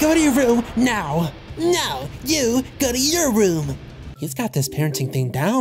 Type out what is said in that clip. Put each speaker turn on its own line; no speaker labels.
Go to your room now. Now you go to your room. He's got this parenting thing down.